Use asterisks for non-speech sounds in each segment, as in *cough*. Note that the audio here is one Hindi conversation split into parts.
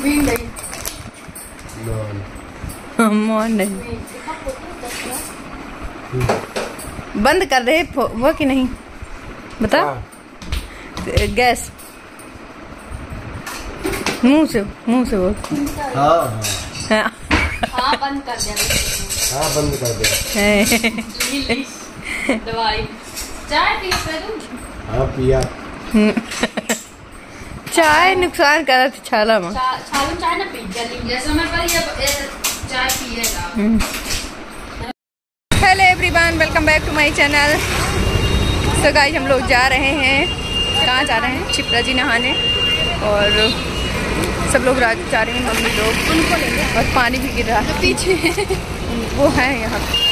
Green. नहीं बंद कर रहे वो कि नहीं? बता। गैस। मुँह से मुँह से बोल हाँ हाँ। हाँ। हाँ बंद कर दिया। हाँ बंद कर दे दवाई। चाय पी पे हाँ? पिया। चाय नुकसान कर रहा था छाला में। चा- छालू चाय ना पी जल्दी जैसे मैं पर ये ये चाय पिएगा। Hello everyone welcome back to my channel. So guys हम लोग जा रहे हैं। कहाँ जा रहे हैं? छिपरा जी नहाने। और सब लोग रात जा रहे हैं मम्मी लोग। उनको लेंगे और पानी भी गिर रहा है। पीछे। वो है यहाँ। पे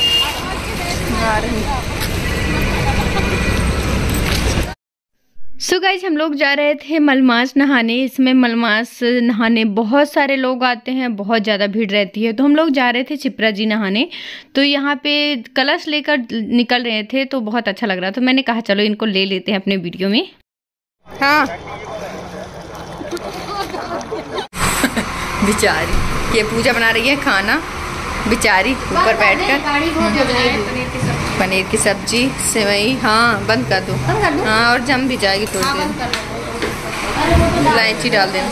सो गाइज़ हम लोग जा रहे थे मलमास नहाने। इसमें मलमास नहाने बहुत सारे लोग आते हैं बहुत ज़्यादा भीड़ रहती है। तो हम लोग जा रहे थे चिपरा जी नहाने। तो यहाँ पे कलश लेकर निकल रहे थे तो बहुत अच्छा लग रहा था। मैंने कहा चलो इनको ले लेते हैं अपने वीडियो में। हाँ। *laughs* बेचारी ये पूजा बना रही है खाना। बेचारी ऊपर हो जाएगी। पनीर की सब्ज़ी सेवई हाँ बंद कर दो। कर? हाँ और जम भी जाएगी थोड़ी हाँ देर। कर तो इलायची डाल देना।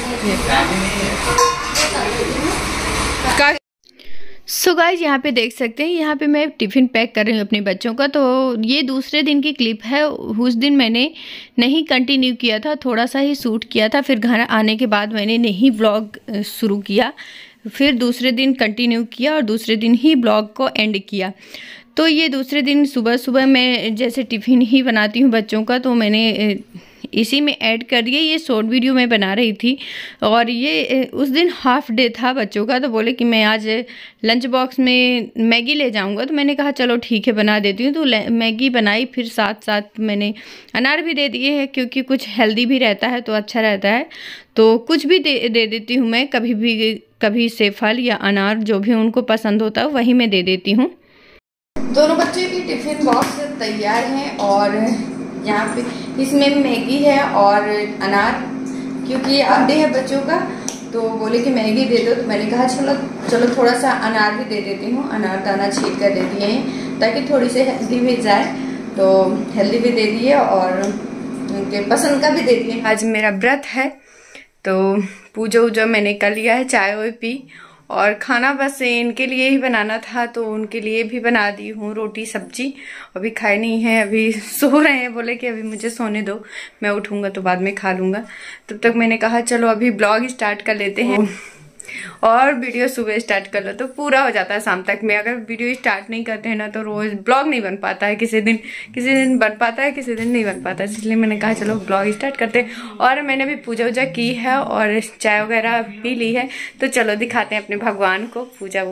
सो गाइज़ यहाँ पे देख सकते हैं यहाँ पे मैं टिफ़िन पैक कर रही हूँ अपने बच्चों का। तो ये दूसरे दिन की क्लिप है उस दिन मैंने नहीं कंटिन्यू किया था थोड़ा सा ही शूट किया था फिर घर आने के बाद मैंने नहीं ब्लॉग शुरू किया। फिर दूसरे दिन कंटिन्यू किया और दूसरे दिन ही ब्लॉग को एंड किया। तो ये दूसरे दिन सुबह सुबह मैं जैसे टिफ़िन ही बनाती हूँ बच्चों का तो मैंने इसी में ऐड कर दिया। ये शॉर्ट वीडियो मैं बना रही थी और ये उस दिन हाफ़ डे था बच्चों का तो बोले कि मैं आज लंच बॉक्स में मैगी ले जाऊँगा। तो मैंने कहा, चलो ठीक है, बना देती हूँ। तो मैगी बनाई, फिर साथ साथ मैंने अनार भी दे दिए हैं, क्योंकि कुछ हेल्दी भी रहता है तो अच्छा रहता है। तो कुछ भी दे दे देती हूँ मैं, कभी भी कभी से फल या अनार जो भी उनको पसंद होता है वही मैं दे देती हूँ। दोनों बच्चे की टिफ़िन बॉक्स तैयार हैं और यहाँ पे इसमें मैगी है और अनार क्योंकि अब डे है बच्चों का तो बोले कि मैगी दे दो तो मैंने कहा चलो चलो थोड़ा सा अनार भी दे देती हूँ अनार दाना छील कर दे दिए हैं ताकि थोड़ी सी हेल्दी भी जाए। तो हेल्दी भी दे दिए और उनके पसंद का भी दे दिए। आज मेरा व्रत है तो पूजा वूजा मैंने कर लिया है, चाय वाय पी। और खाना बस इनके लिए ही बनाना था तो उनके लिए भी बना दी हूँ रोटी, सब्ज़ी। अभी खाए नहीं है, अभी *laughs* सो रहे हैं, बोले कि अभी मुझे सोने दो, मैं उठूँगा तो बाद में खा लूँगा। तब तक मैंने कहा, चलो अभी ब्लॉग स्टार्ट कर लेते हैं। और वीडियो सुबह स्टार्ट कर लो तो पूरा हो जाता है शाम तक। में अगर वीडियो स्टार्ट नहीं करते हैं ना तो रोज ब्लॉग नहीं बन पाता है। किसी दिन किसी दिन बन पाता है, किसी दिन नहीं बन पाता है। इसलिए मैंने कहा, चलो ब्लॉग स्टार्ट करते हैं। और मैंने भी पूजा वूजा की है और चाय वगैरह पी ली है। तो चलो दिखाते हैं अपने भगवान को। पूजा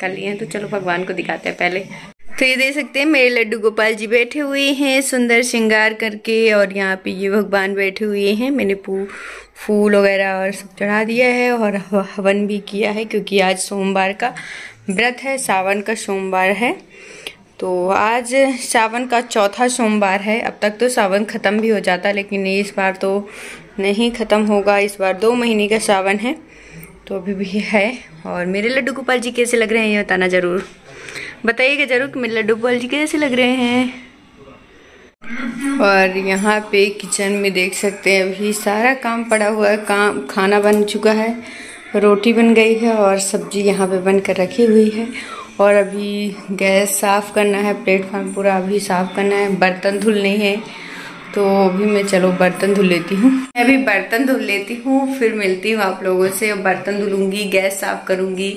कर लिए हैं तो चलो भगवान को दिखाते हैं पहले। तो ये देख सकते हैं, मेरे लड्डू गोपाल जी बैठे हुए हैं, सुंदर श्रृंगार करके, और यहाँ पे ये भगवान बैठे हुए हैं। मैंने पू, फूल वगैरह और सब चढ़ा दिया है, और हवन भी किया है, क्योंकि आज सोमवार का व्रत है, सावन का सोमवार है। तो आज सावन का चौथा सोमवार है, अब तक तो सावन ख़त्म भी हो जाता, लेकिन इस बार तो नहीं ख़त्म होगा, इस बार दो महीने का सावन है तो अभी भी है। और मेरे लड्डू गोपाल जी कैसे लग रहे हैं, ये बताना ज़रूर। बताइएगा ज़रूर कि मेरे लड्डू गोपाल जी कैसे लग रहे हैं। और यहाँ पे किचन में देख सकते हैं, अभी सारा काम पड़ा हुआ है, काम, खाना बन चुका है, रोटी बन गई है और सब्ज़ी यहाँ पे बन कर रखी हुई है। और अभी गैस साफ़ करना है, प्लेटफॉर्म पूरा अभी साफ़ करना है, बर्तन धुलने हैं तो अभी मैं चलो बर्तन धुल लेती हूँ। मैं अभी बर्तन धुल लेती हूँ, फिर मिलती हूँ आप लोगों से, बर्तन धुलूँगी, गैस साफ़ करूँगी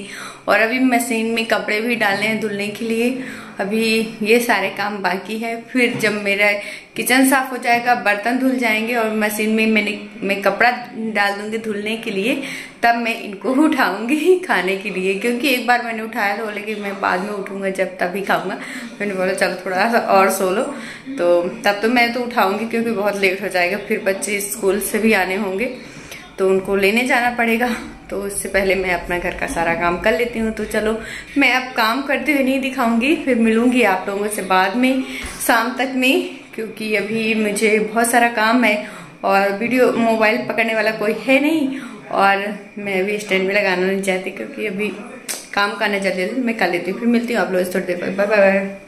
और अभी मशीन में कपड़े भी डालने हैं धुलने के लिए। अभी ये सारे काम बाकी है। फिर जब मेरा किचन साफ़ हो जाएगा, बर्तन धुल जाएँगे और मशीन में मैंने, मैं कपड़ा डाल दूँगी धुलने के लिए, तब मैं इनको *laughs* उठाऊँगी खाने के लिए। क्योंकि एक बार मैंने उठाया तो बोले कि मैं बाद में उठूँगा, जब तभी खाऊँगा। मैंने बोला, चलो थोड़ा सा और सो लो। तो तब तो मैं तो उठाऊँगी, क्योंकि बहुत लेट हो जाएगा। फिर बच्चे स्कूल से भी आने होंगे तो उनको लेने जाना पड़ेगा। तो उससे पहले मैं अपना घर का सारा काम कर लेती हूँ। तो चलो, मैं अब काम करते हुए नहीं दिखाऊँगी, फिर मिलूँगी आप लोगों से बाद में, शाम तक में, क्योंकि अभी मुझे बहुत सारा काम है और वीडियो मोबाइल पकड़ने वाला कोई है नहीं और मैं अभी स्टैंड में लगाना नहीं चाहती क्योंकि अभी काम करने चलते थे मैं कर लेती हूँ, फिर मिलती हूँ आप लोग थोड़ी देर पर बाय बाय।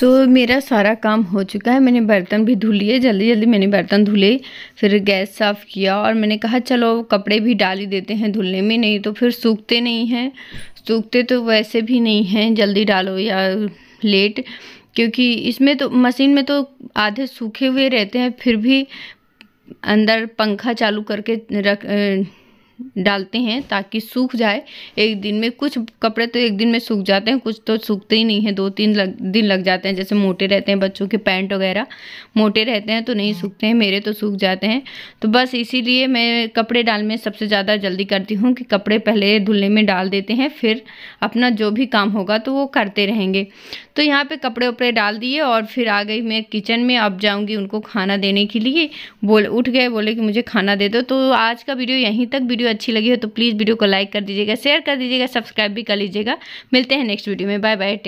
तो मेरा सारा काम हो चुका है। मैंने बर्तन भी धुल लिए, जल्दी जल्दी मैंने बर्तन धुले, फिर गैस साफ़ किया और मैंने कहा, चलो, कपड़े भी डाल ही देते हैं धुलने में, नहीं तो फिर सूखते नहीं हैं। सूखते तो वैसे भी नहीं हैं, जल्दी डालो या लेट, क्योंकि इसमें तो मशीन में तो आधे सूखे हुए रहते हैं, फिर भी अंदर पंखा चालू करके रख डालते हैं ताकि सूख जाए। एक दिन में कुछ कपड़े तो एक दिन में सूख जाते हैं कुछ तो सूखते ही नहीं हैं। दो तीन लग, दिन लग जाते हैं जैसे मोटे रहते हैं बच्चों के पैंट वगैरह। मोटे रहते हैं तो नहीं सूखते हैं मेरे तो सूख जाते हैं। तो बस इसीलिए मैं कपड़े डाल में सबसे ज़्यादा जल्दी करती हूँ कि कपड़े पहले धुलने में डाल देते हैं फिर अपना जो भी काम होगा तो वो करते रहेंगे। तो यहाँ पर कपड़े उपड़े डाल दिए और फिर आ गई मैं किचन में। अब जाऊँगी उनको खाना देने के लिए। बोल उठ गए बोले कि मुझे खाना दे दो। तो आज का वीडियो यहीं तक। वीडियो वीडियो अच्छी लगी हो तो प्लीज़ वीडियो को लाइक कर दीजिएगा शेयर कर दीजिएगा सब्सक्राइब भी कर लीजिएगा। मिलते हैं नेक्स्ट वीडियो में। Bye bye take